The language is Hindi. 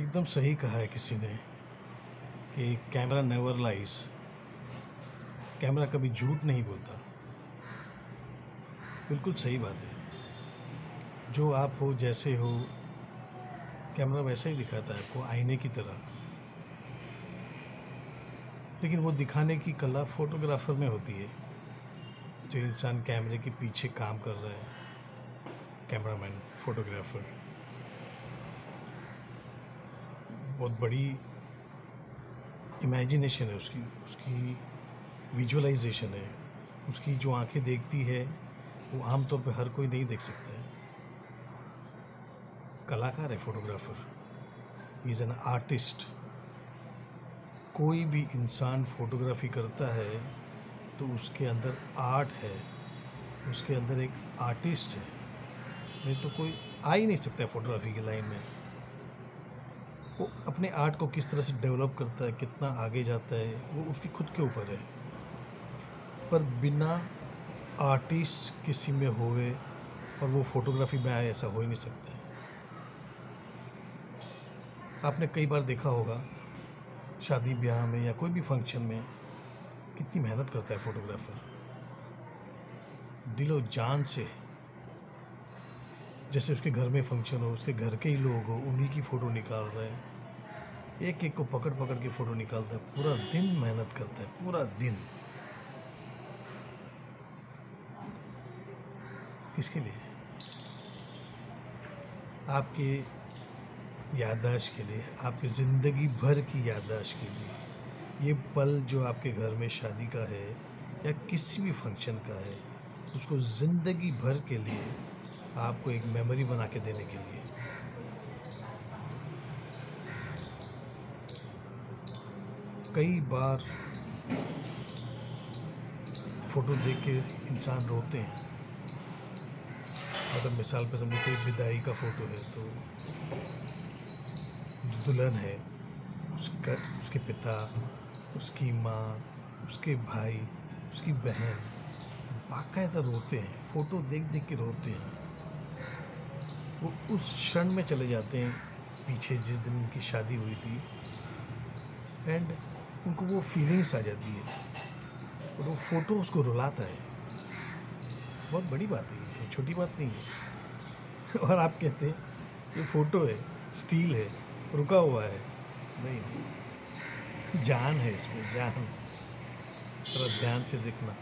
एकदम सही कहा है किसी ने कि कैमरा नेवर लाइज कैमरा कभी झूठ नहीं बोलता। बिल्कुल सही बात है। जो आप हो, जैसे हो, कैमरा वैसा ही दिखाता है आपको, आईने की तरह। लेकिन वो दिखाने की कला फोटोग्राफर में होती है। जो इंसान कैमरे के पीछे काम कर रहा है। कैमरामैन फोटोग्राफर बहुत बड़ी इमेजिनेशन है उसकी उसकी विजुअलाइजेशन है। उसकी जो आँखें देखती है, वो आमतौर पर हर कोई नहीं देख सकता है। कलाकार है फोटोग्राफर इज़ एन आर्टिस्ट कोई भी इंसान फोटोग्राफी करता है तो उसके अंदर आर्ट है। उसके अंदर एक आर्टिस्ट है। नहीं तो कोई आ ही नहीं सकता फोटोग्राफी की लाइन में। वो अपने आर्ट को किस तरह से डेवलप करता है, कितना आगे जाता है, वो उसकी खुद के ऊपर है। पर बिना आर्टिस्ट किसी में होए और वो फोटोग्राफी में आए, ऐसा हो ही नहीं सकता है। आपने कई बार देखा होगा, शादी ब्याह में या कोई भी फ़ंक्शन में कितनी मेहनत करता है फोटोग्राफर। दिलो जान से जैसे उसके घर में फ़ंक्शन हो, उसके घर के ही लोग हो, उन्हीं की फ़ोटो निकाल रहे हैं। एक एक को पकड़ पकड़ के फ़ोटो निकालता है, पूरा दिन मेहनत करता है, पूरा दिन। किसके लिए? आपके याददाश्त के लिए, आपकी ज़िंदगी भर की याददाश्त के लिए। ये पल जो आपके घर में शादी का है, या किसी भी फ़ंक्शन का है, उसको ज़िंदगी भर के लिए आपको एक मेमोरी बना के देने के लिए। कई बार फ़ोटो देख के इंसान रोते हैं। अगर मिसाल पर समझो कोई विदाई का फ़ोटो है तो जो दुल्हन है, उसका, उसके पिता, उसकी माँ, उसके भाई, उसकी बहन, बाकायदा रोते हैं। फ़ोटो देख देख के रोते हैं। वो उस क्षण में चले जाते हैं, पीछे जिस दिन उनकी शादी हुई थी। एंड उनको वो फीलिंग्स आ जाती है। और वो फ़ोटो उसको रुलाता है। बहुत बड़ी बात है ये छोटी बात नहीं है। और आप कहते हैं, ये फ़ोटो है स्टील है, रुका हुआ है। नहीं नहीं। जान है इसमें, जान। थोड़ा ध्यान से देखना।